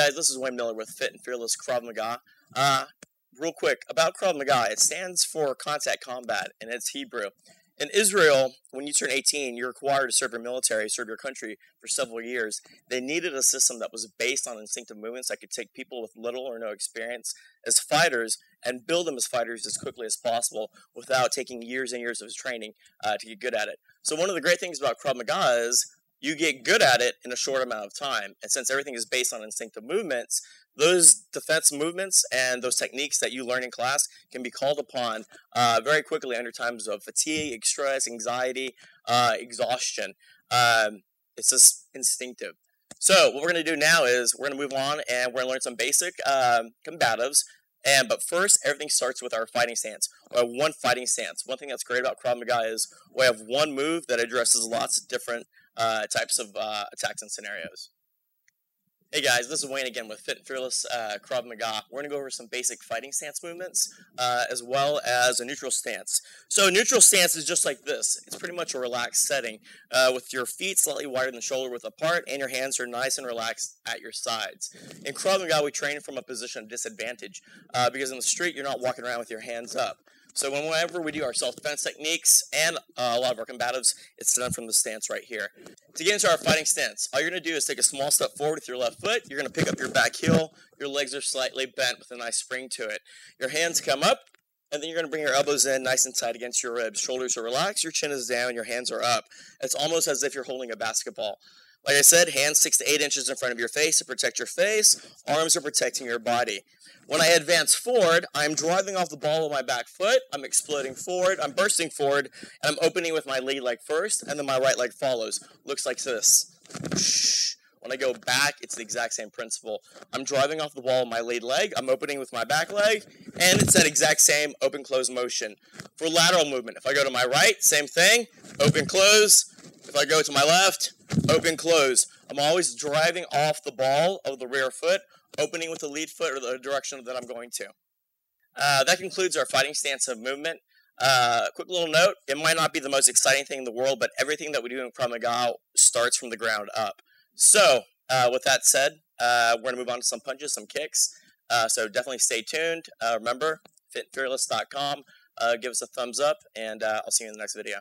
guys, this is Wayne Miller with Fit and Fearless Krav Maga. Uh, real quick about Krav Maga, it stands for contact combat and it's Hebrew. In Israel, when you turn 18, you're required to serve your military, serve your country for several years. They needed a system that was based on instinctive movements that could take people with little or no experience as fighters and build them as fighters as quickly as possible without taking years and years of training uh, to get good at it. So one of the great things about Krav Maga is you get good at it in a short amount of time. And since everything is based on instinctive movements, those defense movements and those techniques that you learn in class can be called upon uh, very quickly under times of fatigue, stress, anxiety, uh, exhaustion. Um, it's just instinctive. So what we're going to do now is we're going to move on and we're going to learn some basic um, combatives. And but first, everything starts with our fighting stance. We have one fighting stance. One thing that's great about Krav Maga is we have one move that addresses lots of different uh, types of uh, attacks and scenarios. Hey guys, this is Wayne again with Fit and Fearless uh, Krav Maga. We're going to go over some basic fighting stance movements uh, as well as a neutral stance. So neutral stance is just like this. It's pretty much a relaxed setting uh, with your feet slightly wider than shoulder width apart and your hands are nice and relaxed at your sides. In Krav Maga, we train from a position of disadvantage uh, because in the street, you're not walking around with your hands up. So whenever we do our self-defense techniques and uh, a lot of our combatives, it's done from the stance right here. To get into our fighting stance, all you're going to do is take a small step forward with your left foot. You're going to pick up your back heel. Your legs are slightly bent with a nice spring to it. Your hands come up, and then you're going to bring your elbows in nice and tight against your ribs. Shoulders are relaxed, your chin is down, your hands are up. It's almost as if you're holding a basketball. Like I said, hands six to eight inches in front of your face to protect your face. Arms are protecting your body. When I advance forward, I'm driving off the ball of my back foot. I'm exploding forward. I'm bursting forward, and I'm opening with my lead leg first, and then my right leg follows. Looks like this. When I go back, it's the exact same principle. I'm driving off the ball of my lead leg. I'm opening with my back leg, and it's that exact same open-close motion. For lateral movement, if I go to my right, same thing. Open, close. If I go to my left, open, close. I'm always driving off the ball of the rear foot, opening with the lead foot or the direction that I'm going to. Uh, that concludes our fighting stance of movement. Uh, quick little note, it might not be the most exciting thing in the world, but everything that we do in Krav starts from the ground up. So, uh, with that said, uh, we're going to move on to some punches, some kicks. Uh, so definitely stay tuned. Uh, remember, fitfearless.com. give us a thumbs up, and I'll see you in the next video.